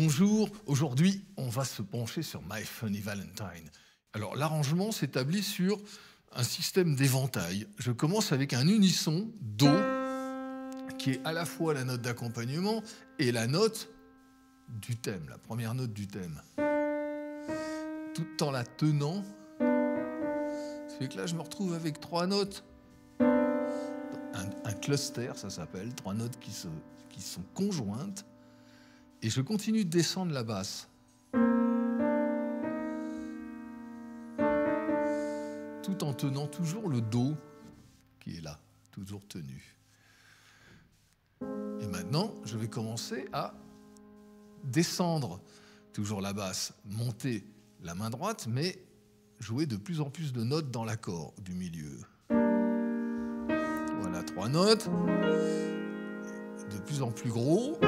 Bonjour, aujourd'hui on va se pencher sur My Funny Valentine. Alors l'arrangement s'établit sur un système d'éventail. Je commence avec un unisson Do qui est à la fois la note d'accompagnement et la note du thème, la première note du thème. Tout en la tenant, c'est que là je me retrouve avec trois notes. Un, cluster, ça s'appelle, trois notes qui, qui sont conjointes. Et je continue de descendre la basse. Tout en tenant toujours le Do qui est là, toujours tenu. Et maintenant, je vais commencer à descendre toujours la basse, monter la main droite, mais jouer de plus en plus de notes dans l'accord du milieu. Voilà, trois notes, de plus en plus gros.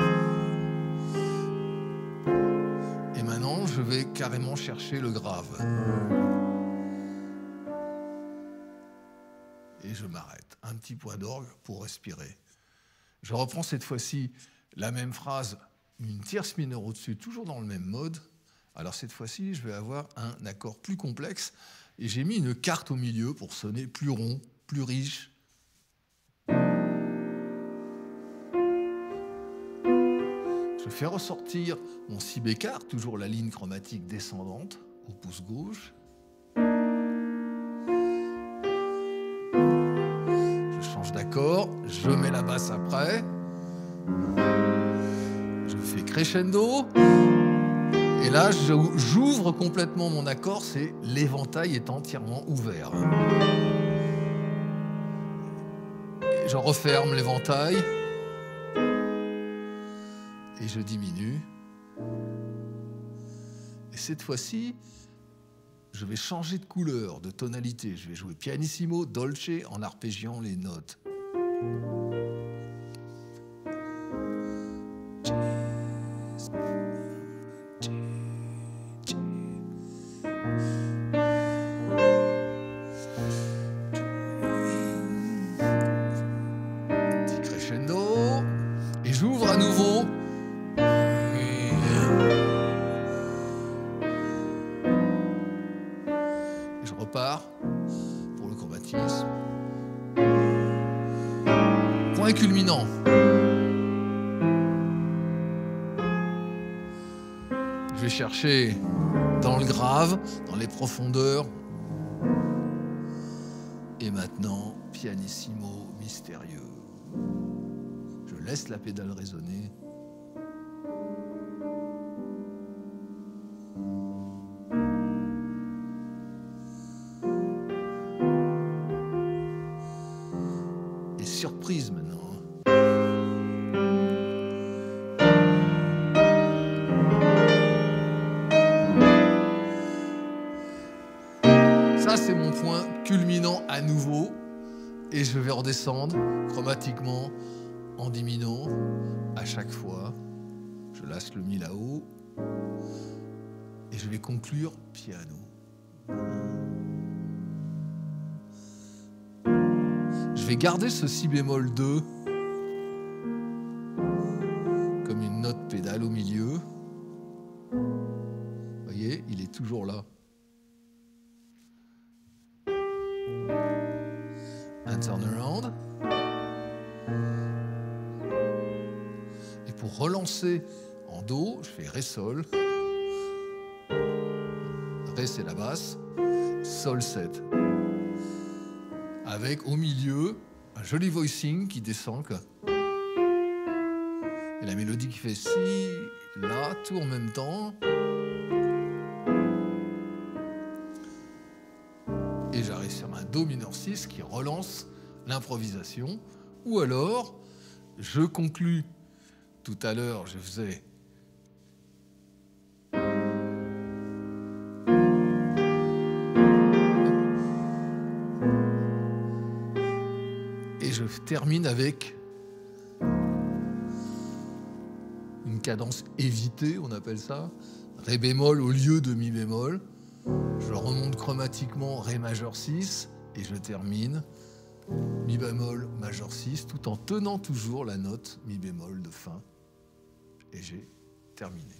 Je vais carrément chercher le grave. Et je m'arrête. Un petit point d'orgue pour respirer. Je reprends cette fois-ci la même phrase, une tierce mineure au-dessus, toujours dans le même mode. Alors cette fois-ci, je vais avoir un accord plus complexe et j'ai mis une carte au milieu pour sonner plus rond, plus riche. Je fais ressortir mon si bécard, toujours la ligne chromatique descendante au pouce gauche. d'accord, je mets la basse après, je fais crescendo, et là j'ouvre complètement mon accord, c'est l'éventail est entièrement ouvert. je referme l'éventail et je diminue. Et cette fois-ci, je vais changer de couleur, de tonalité. Je vais jouer pianissimo, dolce en arpégiant les notes. et j'ouvre à nouveau je repars pour le chromatisme culminant. Je vais chercher dans le grave, dans les profondeurs. Et maintenant, pianissimo mystérieux. Je laisse la pédale résonner. Maintenant. Ça, c'est mon point culminant à nouveau. Et je vais redescendre chromatiquement en diminuant à chaque fois. Je laisse le mi là-haut. Et je vais conclure piano. Vais garder ce si bémol 2 comme une note pédale au milieu. Vous voyez, il est toujours là. un turnaround. Et pour relancer en Do, je fais Ré Sol. Ré c'est la basse, Sol 7. Avec au milieu un joli voicing qui descend. Et la mélodie qui fait Si, La, tout en même temps. et j'arrive sur un Do mineur 6 qui relance l'improvisation. Ou alors, je conclus, tout à l'heure je faisais je termine avec une cadence évitée, on appelle ça, Ré bémol au lieu de Mi bémol. Je remonte chromatiquement Ré majeur 6 et je termine Mi bémol majeur 6 tout en tenant toujours la note Mi bémol de fin. Et j'ai terminé.